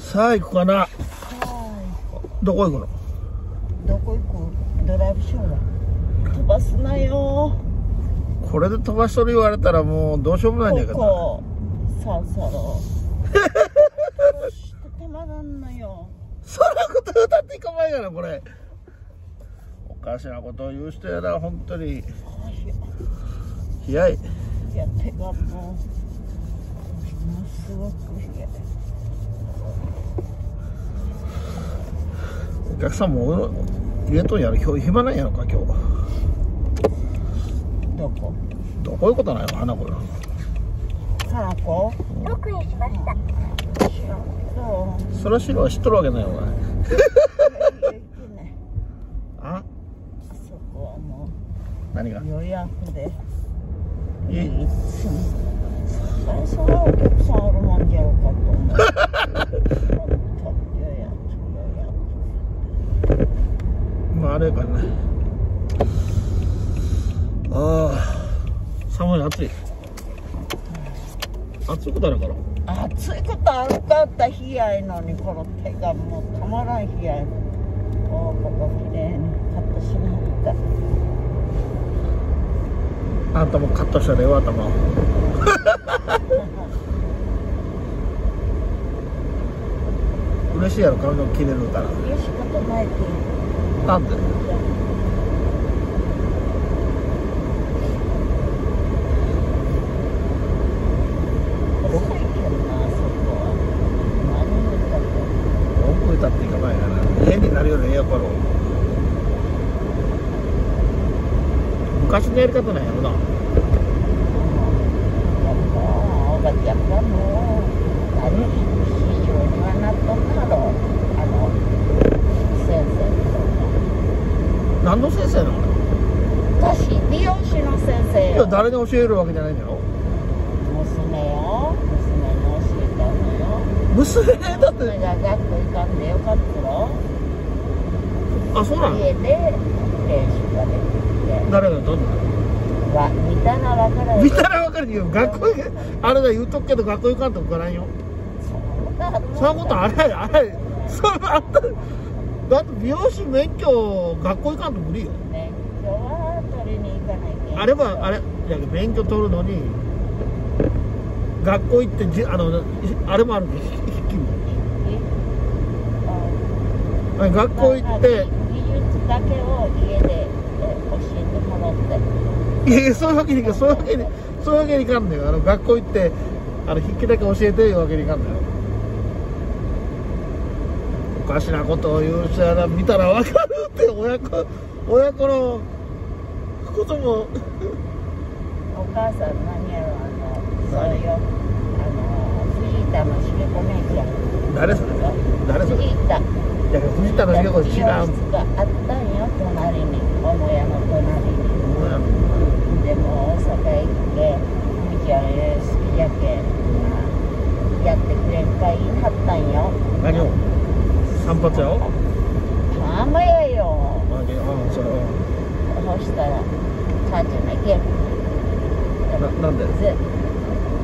さあ行くかなはどこ行くの？い。どこ行く？ドライブショーは飛ばすなよ。これで飛ばしとる言われたらもうどうしようもないんだけどここ、さあさあ。たまらんのよ。そんなこと言うたっていかまいがなこれおかしなことを言う人やな本当にはい冷やいいや、手がもう、ものすごく冷え。お客さんも入れとんやろ今日暇なんやろか今日どこ？どこいうことないの花子よ花子奥へしました。知らんそそれは知るは知っとるわけないよお前。あ？そこはも何が？う予約で。いいつも。それはお客さんあるもんじゃろうかと思う。本当予約予約。まああれかな。ああ寒い暑い？暑くなるから。暑いことあるかった冷やいのにこの手がもうたまらん冷やいおここきれいにカットしなかあんたもカットしたらよ頭を。嬉しいやろ髪の毛切れるから。よしことないって奥歌っていかないかな。変になるよねや昔のやり方なんやろなやっぱおばちゃんがもう何市場にはなっとったろあの先生何の先生なのと私美容師の先生よいや誰に教えるわけじゃないんだよ。娘よ。娘に教えたのよ。娘だって。娘が学校行かんでよかったろあそうなの？家で練習ができて。誰がどんなわ見たら分からん。見たらわかるよ学校あれだ言うとくけど学校行かんと受からんよ。そんなことあれあれそんなあった。だって美容師免許学校行かんと無理よ。免許は取りに行かないけんあれはあれいや免許取るのに学校行ってじあのあれもあるんです筆記もあ学校行って。技術だけを家でえ教えてもらって。いやそういうわけにいかん。そういうわけにそういうわけにいかんのよ。あの学校行ってあの筆記だけ教えていうわけにいかんのよ。おかしなことを言う人やな見たらわかるって親子親子のことも。お母さん何やろあのそういうあの藤田の締め込みや。誰それ？誰それ？い藤田や藤田の家子知らんあったんよ隣に。母屋の隣に。でも大阪へ行って「みちゃんえ好きじゃけん、まあ、やってくれんかいなったんよ。何を？散髪やをまあまやよああそれはそしたら母ちゃんがいけんなんでず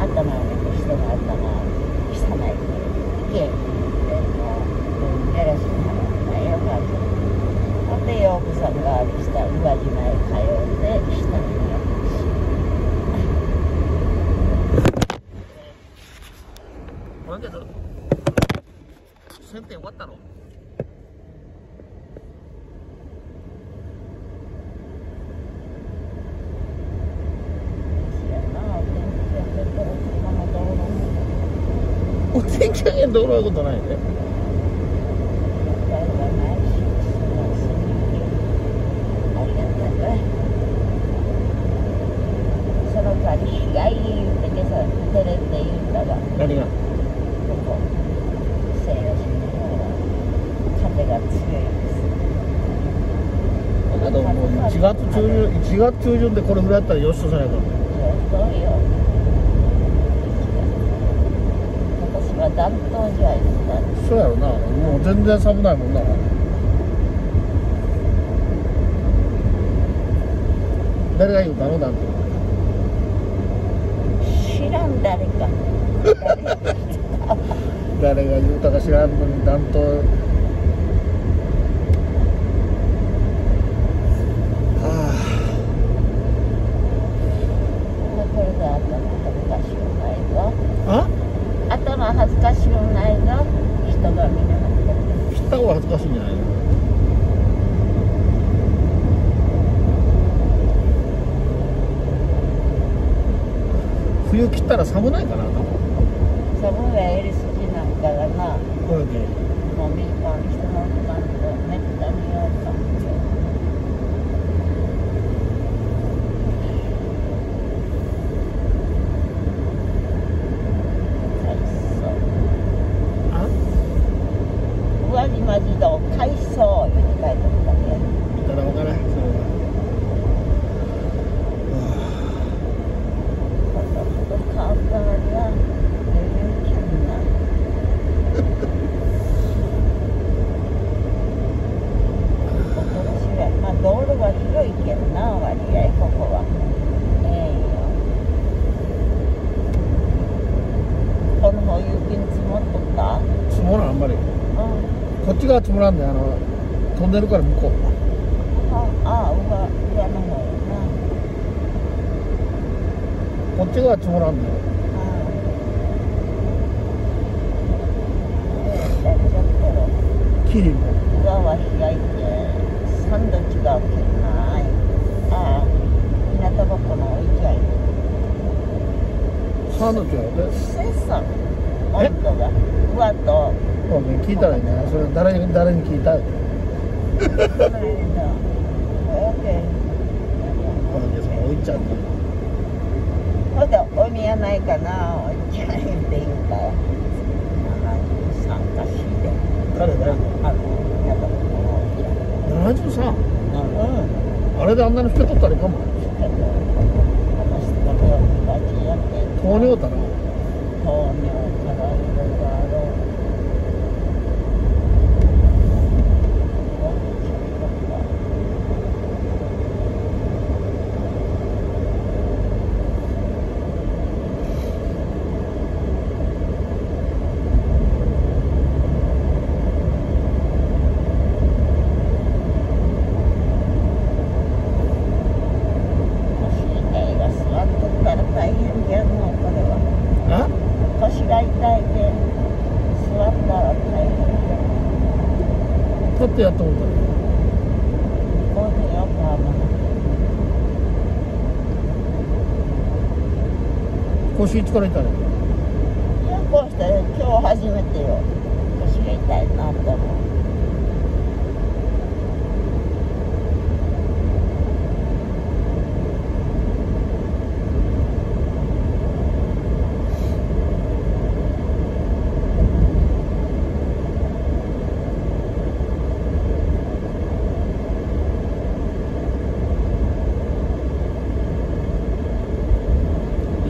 頭をね人の頭を汚いいけんでもうよろしくならないよ母ちゃんほんで洋服さんがありした宇和島へ通ってしたんよだけど選定終わったのお天気加減どういうことないねその代わり被害言うてけさ照れって言ったら何が？ここ西洋人の方は風が強いです。だけどもう1月中旬1月中旬でこれぐらいやったらよしとさないか。そうそうよ私は暖冬じゃいったそうやろな。もう全然寒ないもんな。誰が言うたのだって。知らん誰か。誰が言うたか知らんのに担当はこれで頭恥ずかしくないぞああ頭恥ずかしくないぞ人が見ながら切った方が恥ずかしいんじゃないの冬切ったら寒ないかな頭寒いは襟筋なんかがな。これでもうみかん人のめったにようかあ？宇和島児童海藻言うて書いてあったね見たら分からへんそれはこの人顔がな全然キャンな恐ろしいわまあ道路は広いけどな割合ここはええよこの方雪に積もっとった積もらんあんまりうんこっち側積もらんであの飛んでるから向こう。ああ上上の方こっち側積もらんで。キリも。上は開いて3度違うけんない。ああ日向ぼっこのおいちゃいサンド違う。でせさ温度が上とそうね聞いたらいいねそれ誰に誰に聞いたっておいちゃん。ほん。でお見やないかなおいちゃん。って言うから73かしで誰誰あの日向ぼっこのおいちゃん。73? うん。あれであん。なに老けとったらいかも糖尿だな糖尿からいろいろあろう腰痛いが座っとったら大変やんのこれはあ腰が痛いで座ったら大変や立ってやったらこうい。うよくある腰いつから痛いやこうして今日初めてよ。腰が痛いなと。思う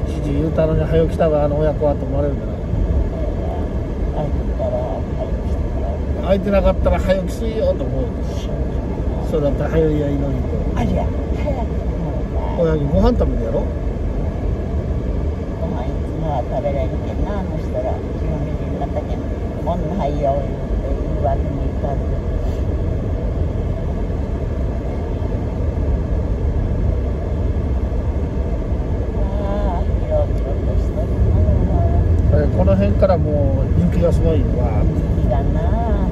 一時言うたのに早起きたわあの親子はと思われるんだなあったら空いてなかったら早起きすいよと思う。うそうだったら早いやいいのにと。ありゃ早くご飯食べるやろご飯いつもは食べれるけんなあの人ら。自分自身だったけんもんないよって言うわけにいかずああ広々としてるなえこの辺からもう人気がすごいわ雪がな